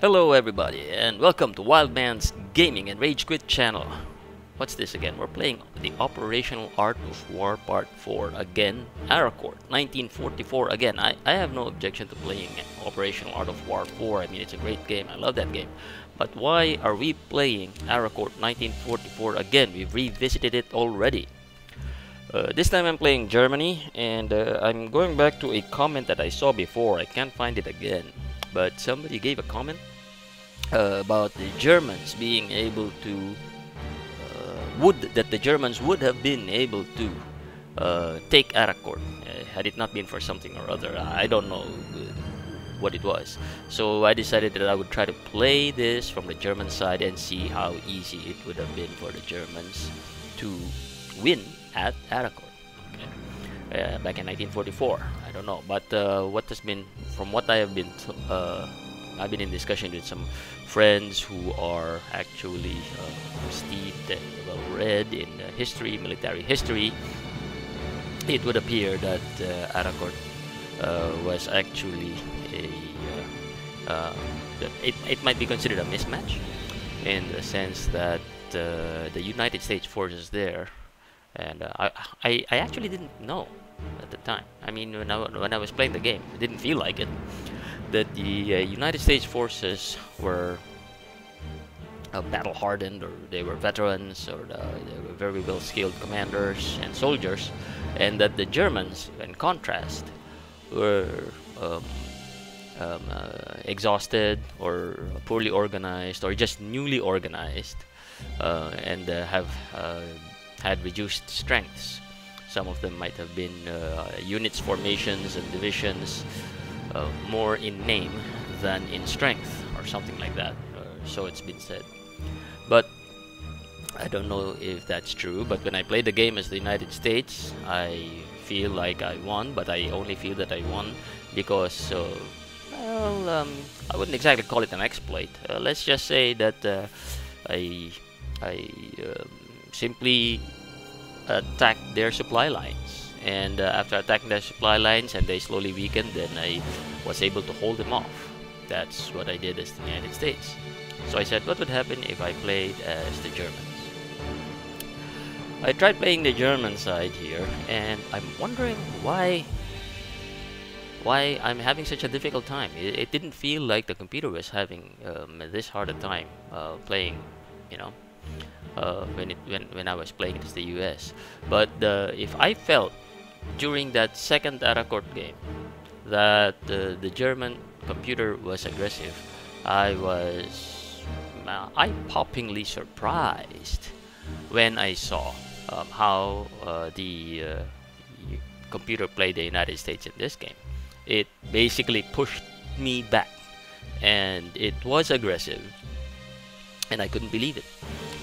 Hello everybody and welcome to Wildman's Gaming and Rage Quit channel. What's this again? We're playing the Operational Art of War Part 4 again, Arracourt, 1944 again. I, I have no objection to playing Operational Art of War 4, I mean it's a great game, I love that game. But why are we playing Arracourt 1944 again? We've revisited it already. Uh, this time I'm playing Germany and uh, I'm going back to a comment that I saw before, I can't find it again. But somebody gave a comment about the Germans being able to uh, would that the Germans would have been able to uh, take Arracourt uh, had it not been for something or other. I don't know what it was. So I decided that I would try to play this from the German side and see how easy it would have been for the Germans to win at. Okay. Uh, back in 1944. I don't know, but uh, what has been from what I have been uh, I've been in discussion with some friends who are actually uh, steeped and well read in uh, history, military history. It would appear that uh, Arracourt uh, was actually a uh, uh, it, it might be considered a mismatch in the sense that the United States forces there and I, I, I actually didn't know at the time. I mean, when I, when I was playing the game, it didn't feel like it that the uh, United States forces were uh, battle hardened or they were veterans or uh, they were very well skilled commanders and soldiers and that the Germans in contrast were um, um, uh, exhausted or poorly organized or just newly organized uh, and uh, have had reduced strengths. Some of them might have been units formations and divisions uh, more in name than in strength or something like that or so it's been said. But I don't know if that's true but when I play the game as the United States I feel like I won but I only feel that I won because uh, well um, I wouldn't exactly call it an exploit. Uh, let's just say that uh, I I um, simply attacked their supply lines and uh, after attacking their supply lines and they slowly weakened then I was able to hold them off. That's what I did as the United States. So I said what would happen if I played as the Germans? I tried playing the German side here and I'm wondering why why I'm having such a difficult time. It, it didn't feel like the computer was having um, this hard a time uh, playing you know uh, when it when, when I was playing against the US but uh, if I felt during that second Arracourt game that uh, the German computer was aggressive, I was uh, eye-poppingly surprised when I saw um, how uh, the uh, computer played the United States in this game. It basically pushed me back and it was aggressive and I couldn't believe it.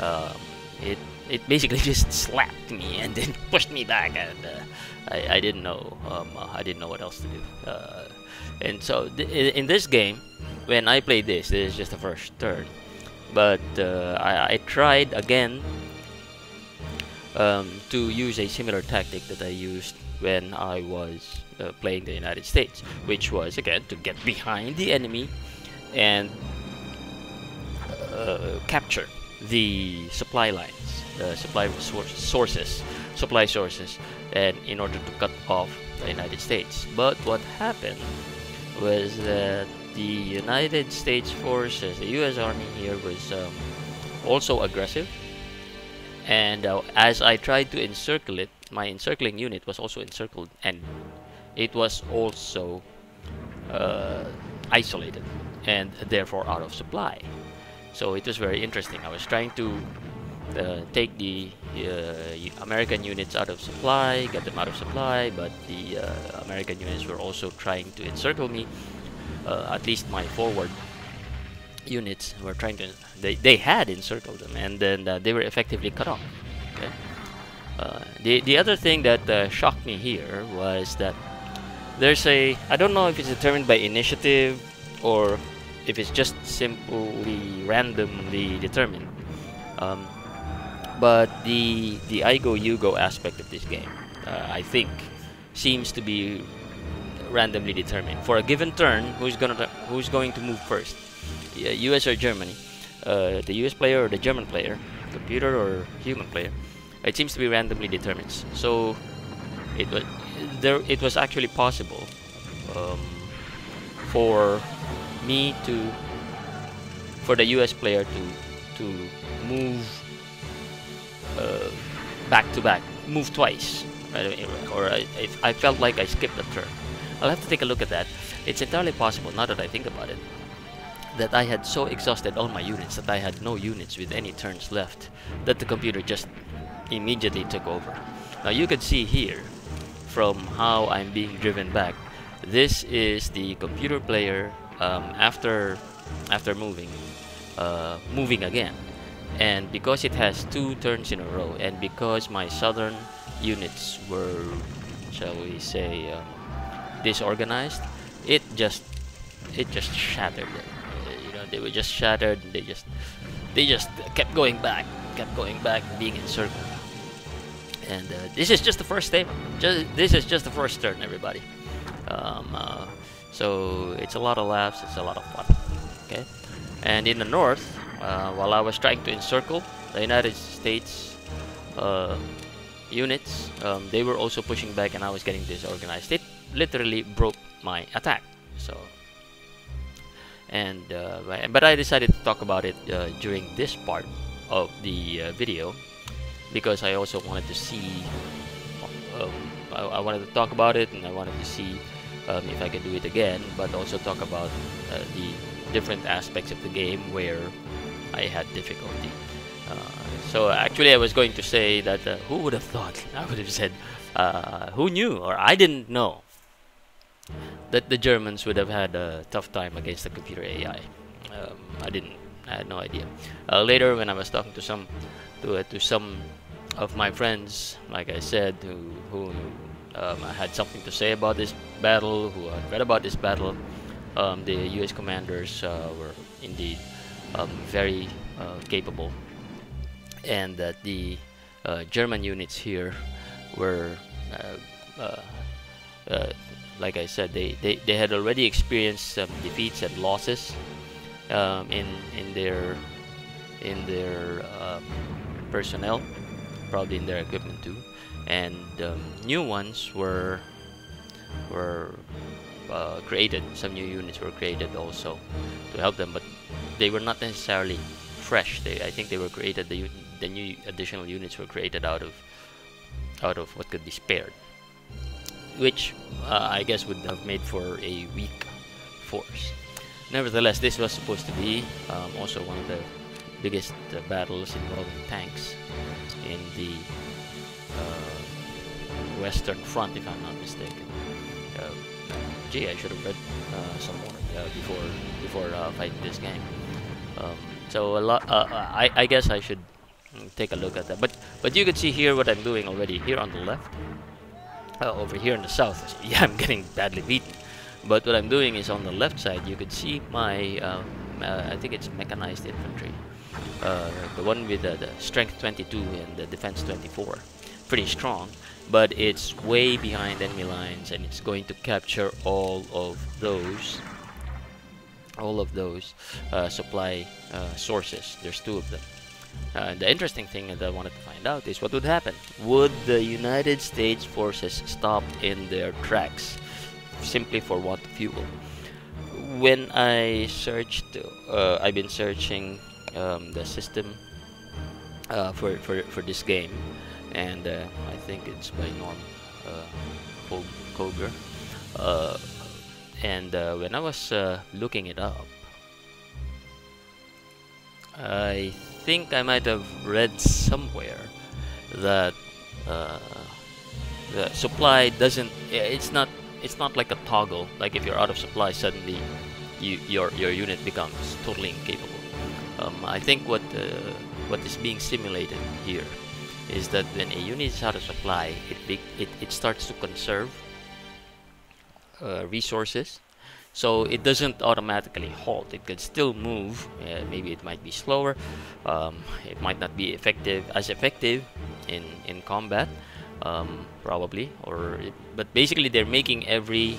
Um, it it basically just slapped me and then pushed me back and uh, I, I didn't know um, I didn't know what else to do uh, and so th in this game when I played this this is just the first turn but uh, I, I, tried again um, to use a similar tactic that I used when I was uh, playing the United States which was again to get behind the enemy and uh, capture the supply lines uh, supply sources supply sources and in order to cut off the United States. But what happened was that the United States forces, the U.S. Army here was um, also aggressive. And uh, as I tried to encircle it, my encircling unit was also encircled and it was also uh, isolated and therefore out of supply. So it was very interesting. I was trying to uh, take the uh, American units out of supply, get them out of supply, but the uh, American units were also trying to encircle me. Uh, at least my forward units were trying to, they, they had encircled them and then uh, they were effectively cut off. Okay? Uh, the, the other thing that shocked me here was that there's a, I don't know if it's determined by initiative or if it's just simply randomly determined. Um, but the the I go you go aspect of this game, uh, I think, seems to be randomly determined. For a given turn, who's gonna who's going to move first? Yeah, U.S. or Germany? Uh, the U.S. player or the German player? Computer or human player? It seems to be randomly determined. So it was there. It was actually possible um, for me to for the U.S. player to to move uh, back to back, move twice? Or I, I felt like I skipped a turn. I'll have to take a look at that. It's entirely possible, now that I think about it, that I had so exhausted all my units that I had no units with any turns left, that the computer just immediately took over. Now you can see here, from how I'm being driven back, this is the computer player um, after after moving, uh, moving again. And because it has two turns in a row and because my southern units were shall we say um, disorganized it just it just shattered uh, you know they were just shattered they just they just kept going back kept going back being encircled and uh, this is just the first step just this is just the first turn everybody. Um, uh, so it's a lot of laughs it's a lot of fun okay and in the north uh, while I was trying to encircle the United States uh, units, um, they were also pushing back and I was getting disorganized. It literally broke my attack. So, and uh, but I decided to talk about it uh, during this part of the uh, video because I also wanted to see. Um, I, I, wanted to talk about it and I wanted to see um, if I can do it again, but also talk about uh, the different aspects of the game where I had difficulty. Uh, so actually, I was going to say that uh, who would have thought? I would have said, uh, who knew, or I didn't know that the Germans would have had a tough time against the computer AI. Um, I didn't. I had no idea. Uh, later, when I was talking to some to uh, to some of my friends, like I said, who who um, had something to say about this battle, who had read about this battle, um, the U.S. commanders uh, were indeed um, very uh, capable and that the uh, German units here were uh, like I said they, they, they had already experienced some defeats and losses um, in in their in their um, personnel probably in their equipment too and um, new ones were were uh, created some new units were created also to help them but they were not necessarily fresh. They, I think they were created. The, the new additional units were created out of out of what could be spared, which uh, I guess would have made for a weak force. Nevertheless, this was supposed to be um, also one of the biggest uh, battles involving tanks in the uh, Western Front, if I'm not mistaken. Uh, gee, I should have read uh, some more uh, before before fighting this game. Um, so a lot. Uh, uh, I I guess I should take a look at that. But but you can see here what I'm doing already here on the left. Uh, over here in the south, yeah, I'm getting badly beaten. But what I'm doing is on the left side, you can see my, um, uh, I think it's mechanized infantry. Uh, the one with the, the, strength 22 and the defense 24. Pretty strong, but it's way behind enemy lines and it's going to capture all of those all of those uh, supply uh, sources. There's two of them. Uh, the interesting thing that I wanted to find out is what would happen. Would the United States forces stop in their tracks simply for want of fuel? When I searched, uh, I've been searching um, the system uh, for, for, for this game, and uh, I think it's by Norm Koger and uh, when I was uh, looking it up I think I might have read somewhere that uh, the supply doesn't it's not it's not like a toggle. Like if you're out of supply suddenly you, your your unit becomes totally incapable. Um, I think what uh, what is being simulated here is that when a unit is out of supply it, it, it starts to conserve uh, resources so it doesn't automatically halt it can still move uh, maybe it might be slower um, it might not be effective as effective in in combat um, probably or it, but basically they're making every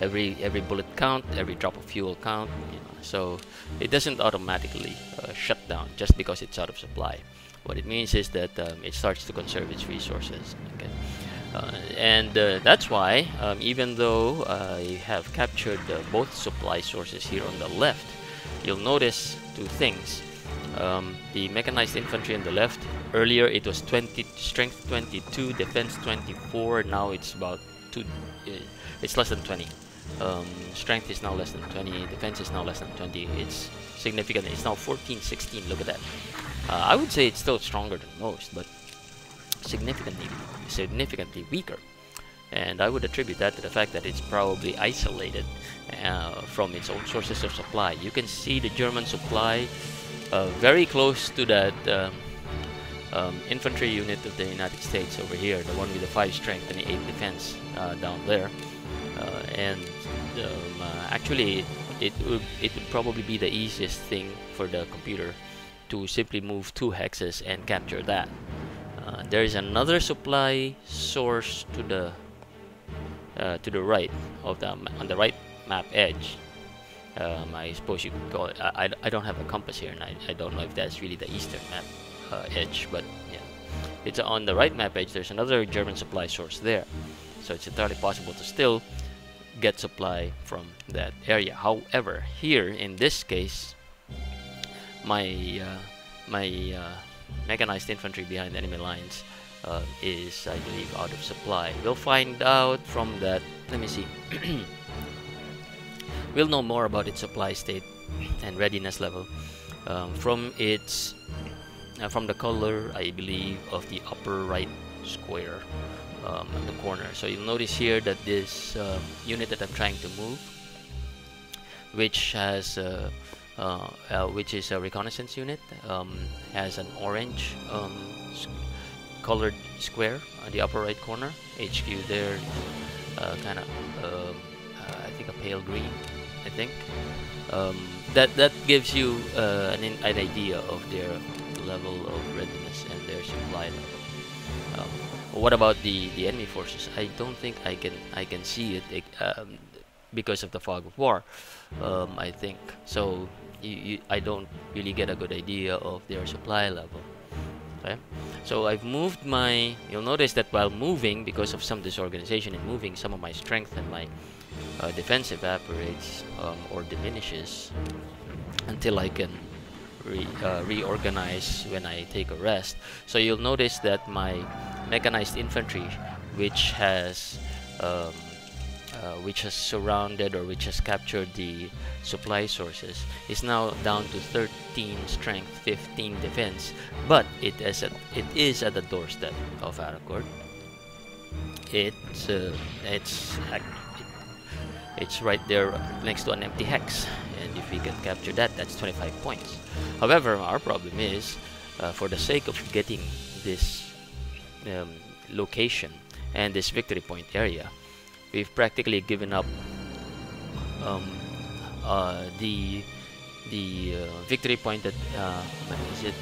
every every bullet count, every drop of fuel count. You know, so it doesn't automatically uh, shut down just because it's out of supply. What it means is that um, it starts to conserve its resources. Okay. Uh, and uh, that's why, um, even though I have captured uh, both supply sources here on the left, you'll notice two things. Um, the mechanized infantry on the left, earlier it was 20 strength 22, defense 24, now it's about two, uh, it's less than 20. Um, strength is now less than 20, defense is now less than 20. It's significant. It's now 14, 16. Look at that. Uh, I would say it's still stronger than most, but significantly, significantly weaker. And I would attribute that to the fact that it's probably isolated uh, from its own sources of supply. You can see the German supply uh, very close to that um, um, infantry unit of the United States over here, the one with the 5 strength and the 8 defense uh, down there. Uh, and um, uh, actually, it would it would probably be the easiest thing for the computer to simply move two hexes and capture that. Uh, there is another supply source to the uh, to the right of the on the right map edge. Um, I suppose you could call it. I, I, don't have a compass here, and I, I don't know if that's really the eastern map uh, edge, but yeah, it's on the right map edge. There's another German supply source there, so it's entirely possible to still get supply from that area. However, here in this case, my uh, my uh, mechanized infantry behind enemy lines uh, is, I believe, out of supply. We'll find out from that. Let me see. we'll know more about its supply state and readiness level um, from its uh, from the color, I believe, of the upper right square um, the corner. So you'll notice here that this um, unit that I'm trying to move, which has uh, uh, uh, which is a reconnaissance unit, um, has an orange um, colored square on the upper right corner. HQ there, uh, kind of, um, uh, I think a pale green, I think. Um, that that gives you uh, an, an idea of their level of readiness and their supply level what about the the enemy forces? I don't think I can I can see it um, because of the fog of war. Um, I think so. You, you, I don't really get a good idea of their supply level. Okay, so I've moved my. You'll notice that while moving, because of some disorganization in moving, some of my strength and my uh, defense evaporates um, or diminishes until I can re, uh, reorganize when I take a rest. So you'll notice that my mechanized infantry, which has um, uh, which has surrounded or which has captured the supply sources is now down to 13 strength 15 defense. But it is at, it is at the doorstep of Arracourt it's uh, it's it's right there next to an empty hex. And if we can capture that that's 25 points. However our problem is uh, for the sake of getting this um, location and this victory point area, we've practically given up um, uh, the the uh, victory point that uh, is it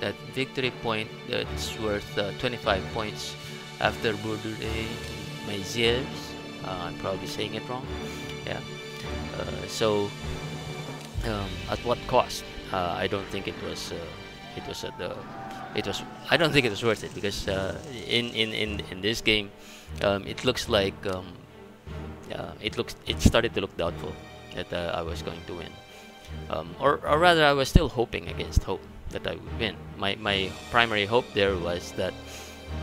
that victory point that's worth uh, 25 points after Bourdelais Mézières. Uh, I'm probably saying it wrong. Yeah. Uh, so um, at what cost? I don't think it was it was at the it was I don't think it was worth it because uh, in, in in in this game um, it looks like um, uh, it looks it started to look doubtful that uh, I was going to win. Um, or, or rather I was still hoping against hope that I would win. My, my primary hope there was that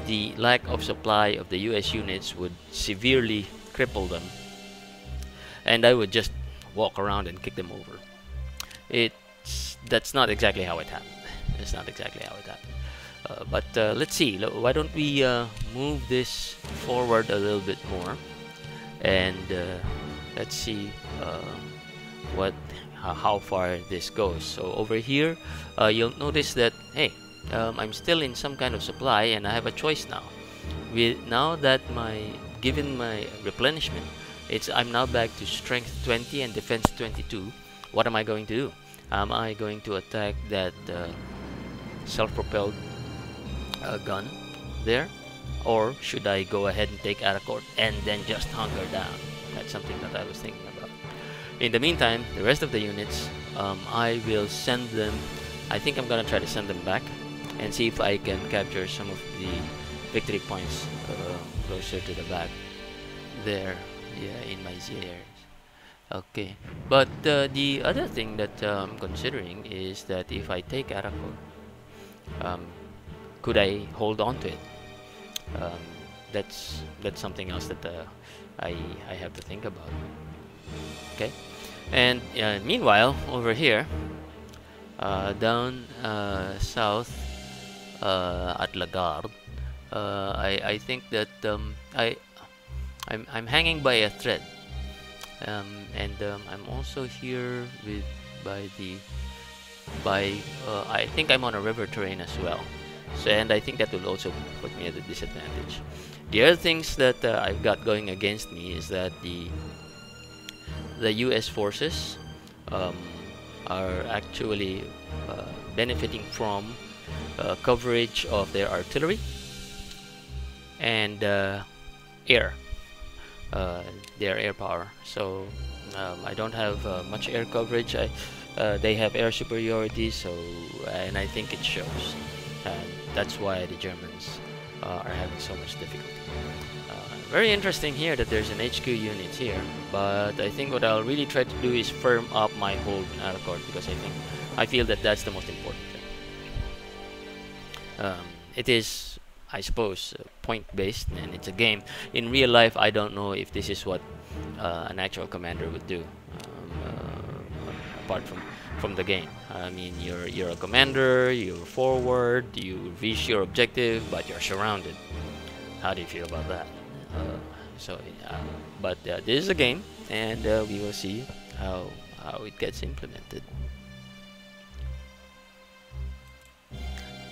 the lack of supply of the US units would severely cripple them and I would just walk around and kick them over. It's that's not exactly how it happened. It's not exactly how it happened uh, but uh, let's see. Why don't we uh, move this forward a little bit more? And let's see what how far this goes. So over here you'll notice that hey um, I'm still in some kind of supply and I have a choice now. With now that my given my replenishment it's I'm now back to strength 20 and defense 22 what am I going to do? Am I going to attack that uh, self-propelled a gun there? Or should I go ahead and take Arracourt and then just hunker down? That's something that I was thinking about. In the meantime, the rest of the units, um, I will send them. I think I'm gonna try to send them back and see if I can capture some of the victory points uh, closer to the back there yeah in my ZRs okay but uh, the other thing that uh, I'm considering is that if I take Arracourt um, could I hold on to it? Um, that's that's something else that uh, I, I have to think about. Okay? And uh, meanwhile over here uh, down uh, south at Lagarde uh, I, I think that um, I I'm, I'm hanging by a thread. Um, and um, I'm also here with by the by uh, I think I'm on a river terrain as well so and I think that will also put me at a disadvantage. The other things that uh, I've got going against me is that the the US forces um, are actually uh, benefiting from uh, coverage of their artillery and uh, air uh, their air power. So um, I don't have uh, much air coverage. I, they have air superiority so and I think it shows and that's why the Germans uh, are having so much difficulty uh, very interesting here that there's an HQ unit here but I think what I'll really try to do is firm up my hold in Arracourt because I think I feel that that's the most important thing um, it is I suppose, uh, point-based, and it's a game. In real life, I don't know if this is what uh, an actual commander would do, um, uh, apart from from the game. I mean, you're you're a commander, you're forward, you reach your objective, but you're surrounded. How do you feel about that? Uh, so, but uh, this is a game, and uh, we will see how how it gets implemented.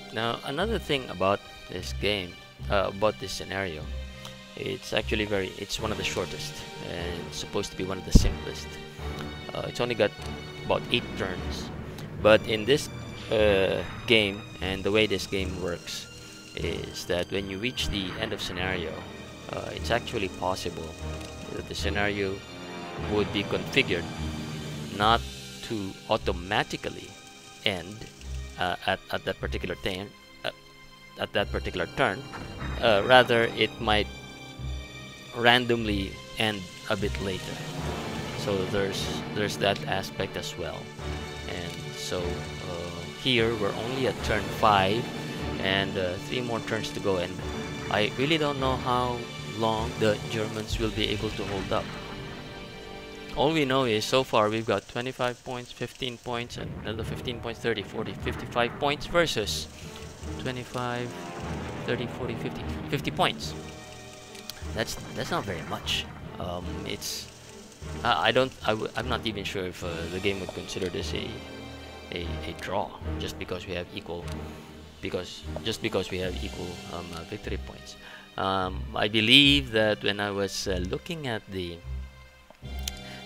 Now, another thing about this game, uh, about this scenario, it's actually very, it's one of the shortest and supposed to be one of the simplest. Uh, it's only got about 8 turns, but in this uh, game and the way this game works is that when you reach the end of scenario, uh, it's actually possible that the scenario would be configured not to automatically end uh, at, at that particular turn, uh, at that particular turn. Uh, rather, it might randomly end a bit later. So there's there's that aspect as well. And so uh, here we're only at turn five, and uh, three more turns to go. And I really don't know how long the Germans will be able to hold up all we know is so far we've got 25 points 15 points and another 15 points 30 40 55 points versus 25 30 40 50 50 points that's that's not very much um, it's I, don't I w I'm not even sure if uh, the game would consider this a, a a draw just because we have equal because just because we have equal um, uh, victory points. Um, I believe that when I was uh, looking at the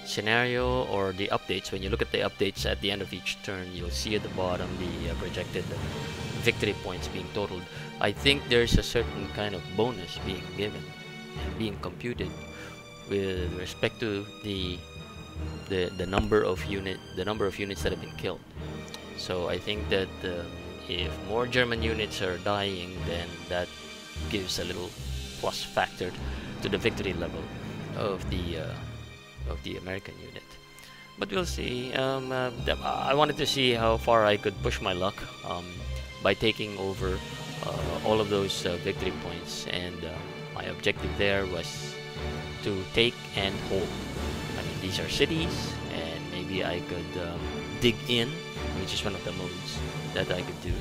scenario or the updates when you look at the updates at the end of each turn you'll see at the bottom the uh, projected victory points being totaled. I think there's a certain kind of bonus being given being computed with respect to the the the number of unit the number of units that have been killed so I think that um, if more German units are dying then that gives a little plus factor to the victory level of the uh, of the American unit. But we'll see. Um, uh, I wanted to see how far I could push my luck um, by taking over uh, all of those uh, victory points. And uh, my objective there was to take and hold. I mean, these are cities, and maybe I could um, dig in, which is one of the modes that I could do.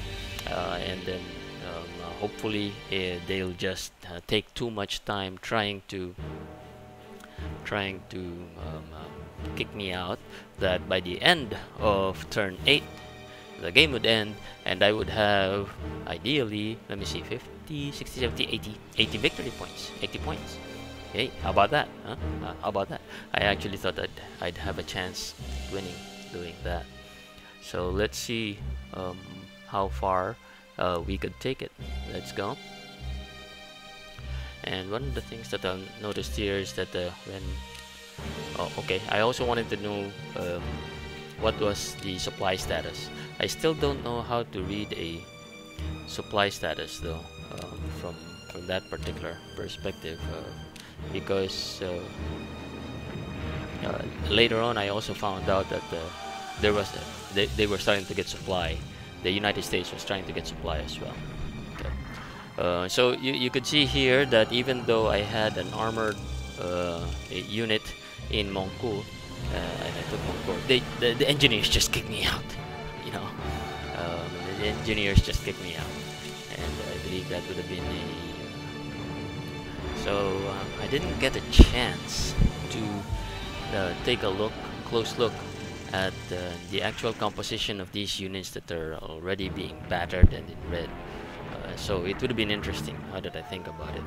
Uh, and then um, uh, hopefully they'll just take too much time trying to trying to um, uh, kick me out that by the end of turn 8 the game would end and I would have ideally let me see 50 60 70 80 80 victory points 80 points hey how about that huh? uh, how about that I actually thought that I'd have a chance winning doing that so let's see um, how far uh, we could take it let's go and one of the things that I noticed here is that uh, when Oh, okay. I also wanted to know um, what was the supply status. I still don't know how to read a supply status though um, from from that particular perspective uh, because uh, uh, later on I also found out that uh, there was they, they were starting to get supply. The United States was trying to get supply as well. Okay. So you, you could see here that even though I had an armored unit in Mongku and I took Mongkor they, the, the engineers just kicked me out you know. Um, the engineers just kicked me out. And I believe that would have been so uh, I didn't get a chance to uh, take a look, close look at uh, the actual composition of these units that are already being battered and in red. Uh, so it would have been interesting. How did I think about it?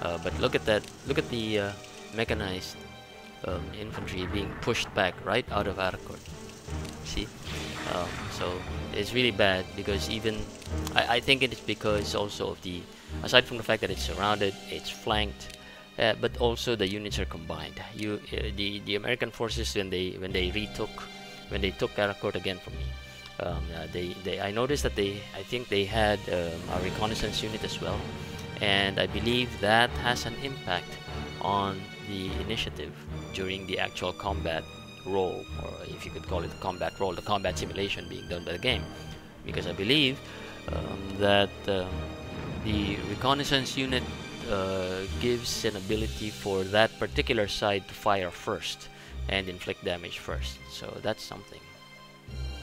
Uh, but look at that. Look at the uh, mechanized um, infantry being pushed back right out of Arracourt. See? Um, so it's really bad because even I, I think it is because also of the aside from the fact that it's surrounded, it's flanked, uh, but also the units are combined. You, uh, the the American forces when they when they retook when they took Arracourt again from me, um, uh, they they I noticed that they I think they had um, a reconnaissance unit as well, and I believe that has an impact on the initiative during the actual combat role, or if you could call it the combat role, the combat simulation being done by the game, because I believe um, that um, the reconnaissance unit uh, gives an ability for that particular side to fire first and inflict damage first. So that's something.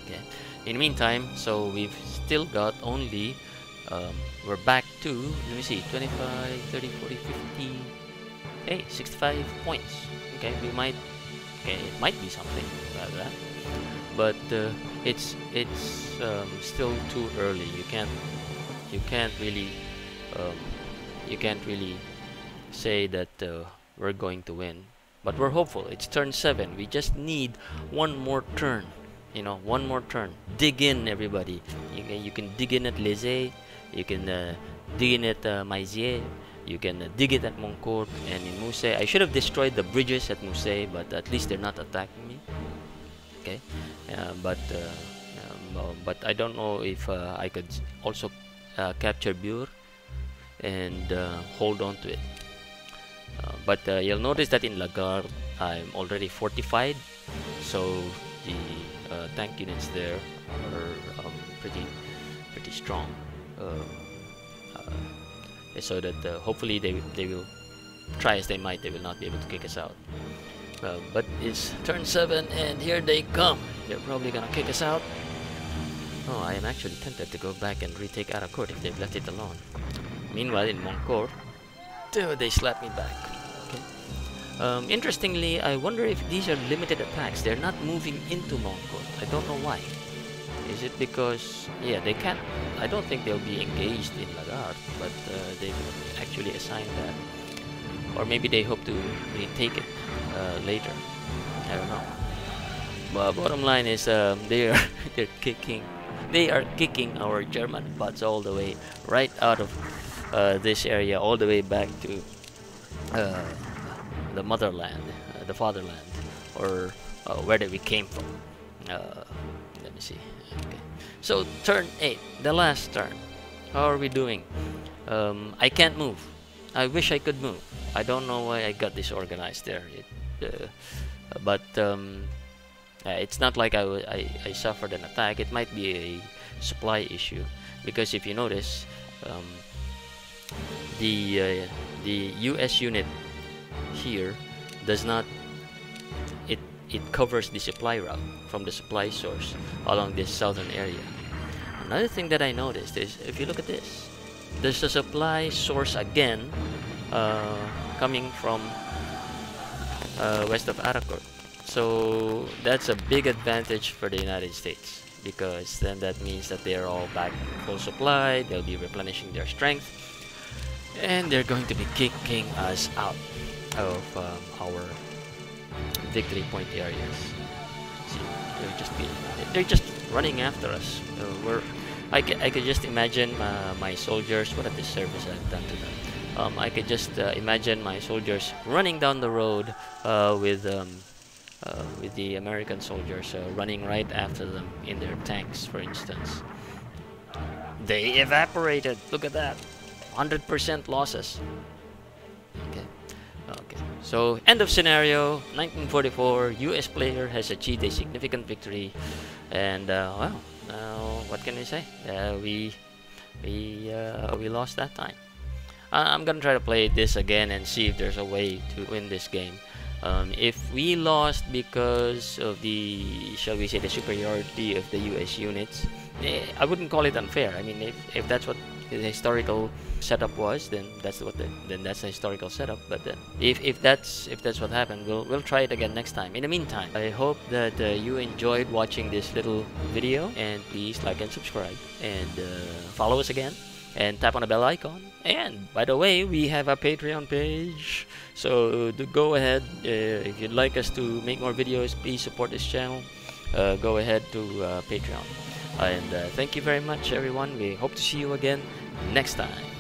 Okay. In the meantime so we've still got only um, we're back to let me see 25 30 40 50 hey 65 points. Okay we might okay it might be something that. But uh, it's it's um, still too early. You can't you can't really um, you can't really say that uh, we're going to win. But we're hopeful. It's turn 7. We just need one more turn. You know, one more turn. Dig in, everybody. You can, you can dig in at Lizay. You can uh, dig in at uh, Maizier. You can uh, dig it at Moncourt and in Musée. I should have destroyed the bridges at Musée, but at least they're not attacking me. Okay, uh, but uh, um, but I don't know if uh, I could also uh, capture Bure and uh, hold on to it. Uh, but uh, you'll notice that in Lagarde I'm already fortified. So the uh, tank units there are um, pretty pretty strong. Um, uh, so that uh, hopefully they, they will try as they might they will not be able to kick us out. But it's turn 7 and here they come. They're probably gonna kick us out. Oh, I am actually tempted to go back and retake Arracourt if they've left it alone. Meanwhile, in Moncourt, they slap me back. Okay. Um, interestingly, I wonder if these are limited attacks. They're not moving into Moncourt. I don't know why. Is it because, yeah, they can't, I don't think they'll be engaged in Lagarde, but uh, they actually assigned that. Or maybe they hope to retake it uh, later. I don't know. But bottom line is um, they are they're kicking they are kicking our German butts all the way right out of uh, this area all the way back to uh, the motherland, uh, the fatherland, or uh, where did we came from. Uh, let me see. Okay. So turn 8, the last turn. How are we doing? Um, I can't move. I wish I could move. I don't know why I got disorganized there. It, but um, it's not like I, suffered an attack. It might be a supply issue because if you notice, um, the uh, the US unit here does not it it covers the supply route from the supply source along this southern area. Another thing that I noticed is if you look at this there's a supply source again uh, coming from uh, west of Arracourt so that's a big advantage for the United States because then that means that they're all back full supply they'll be replenishing their strength and they're going to be kicking us out of um, our victory point areas. See, they're just being, they're just running after us. We're I, ca I could just imagine uh, my soldiers what a disservice I've done to them. um, I could just uh, imagine my soldiers running down the road uh, with um, uh, with the American soldiers running right after them in their tanks, for instance. They evaporated. Look at that. 100% losses. Okay. Okay. So, end of scenario. 1944. U.S. player has achieved a significant victory, and uh, well, uh, what can we say? Uh, we we uh, we lost that time. I'm gonna try to play this again and see if there's a way to win this game. Um, if we lost because of the, shall we say, the superiority of the US units, eh, I wouldn't call it unfair. I mean, if, if that's what the historical setup was, then that's what the, then that's the historical setup. But uh, if, if that's if that's what happened, we'll we'll try it again next time. In the meantime, I hope that uh, you enjoyed watching this little video, and please like and subscribe, and uh, follow us again and tap on the bell icon. And by the way, we have a Patreon page. So go ahead uh, if you'd like us to make more videos, please support this channel. Uh, go ahead to Patreon. And uh, thank you very much, everyone. We hope to see you again next time.